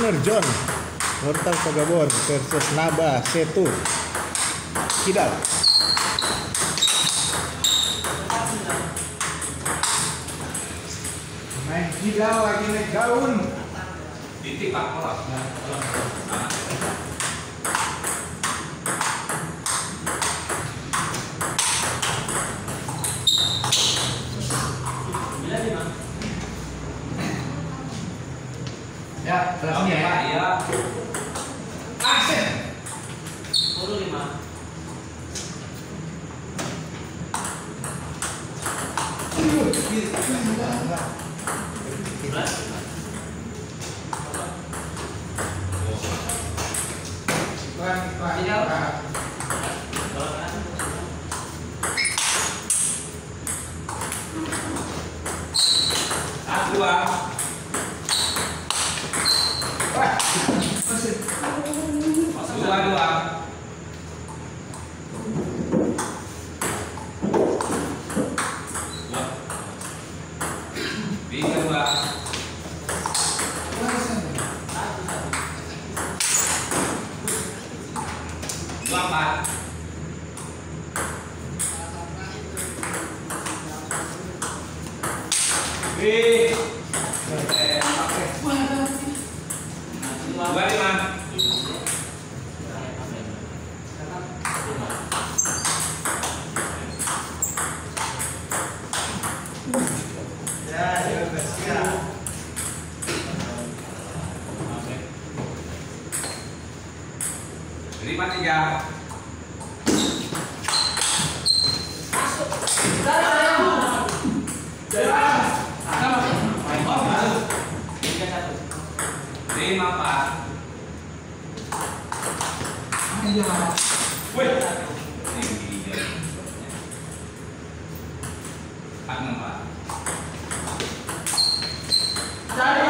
John. Mortal Pagabor versus Naba Setu. Kidal. Main Kidal lagi naik gaun. Titik Pak. Polos. Ya, kelasnya Oke, ya. Pak, iya. Aksen. Iklan, iklan, iklan. Satu, Bang. Wah, masih. Dua, dua. Dua. Tiga, dua. Dua, empat. Wih. Eh, pakai. Dua, lima. Ya, ya, udah siap. Lima, tiga. Lima, empat. Ya. Empat,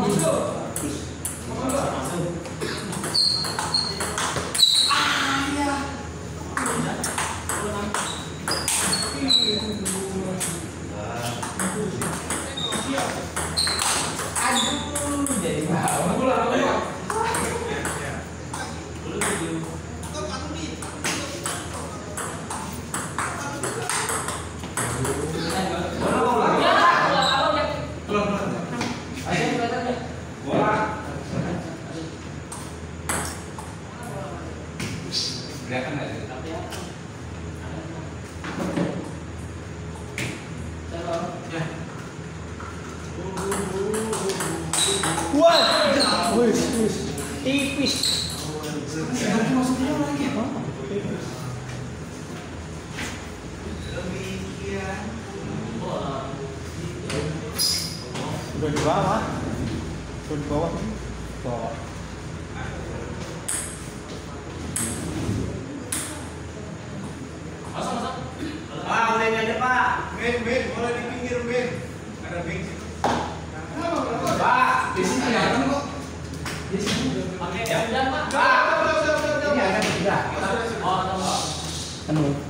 박수! Turun ke bawah. Turun ke bawah. Bawah. Masuk, masuk. Pak, boleh aja, Pak. Min, min, boleh di pinggir, min. Ada min. Pak, di sini kok. Di sini. Oke, ya, Pak. Pak. Ini. Oh,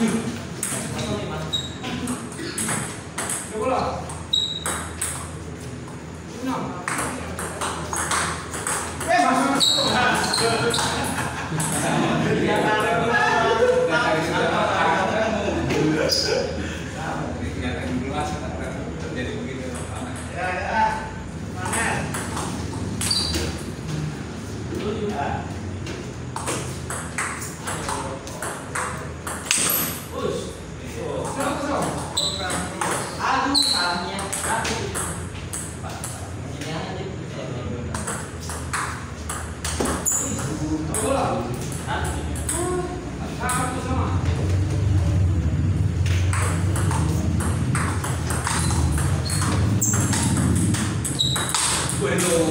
two.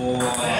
Wow.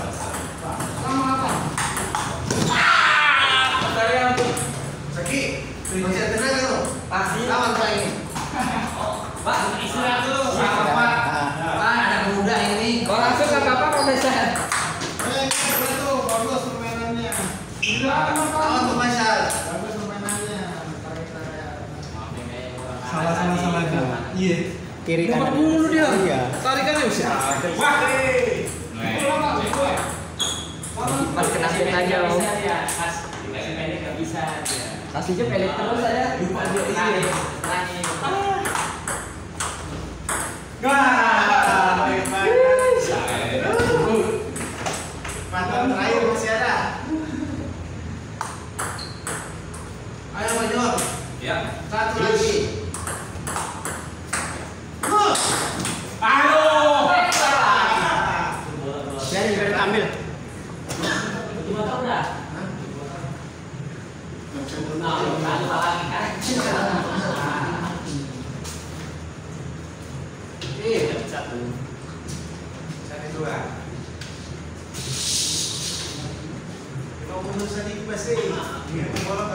kiri kanan. mulu dia. Iya. Tarikannya usia. Wah. Pas kena spin aja lo. Kasihnya pendek terus saya. Lupa dia. Nah, Wah.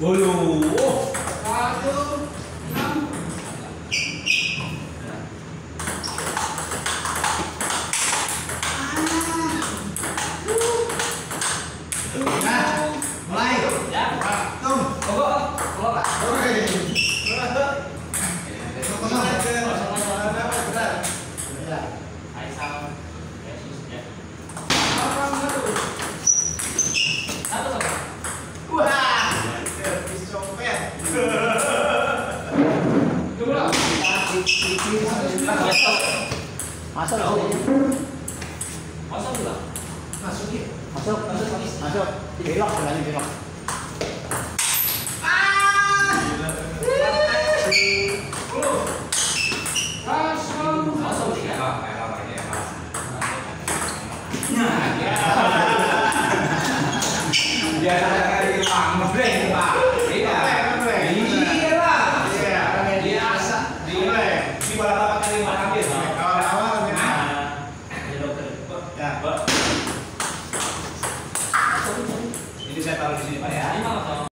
월요. 아,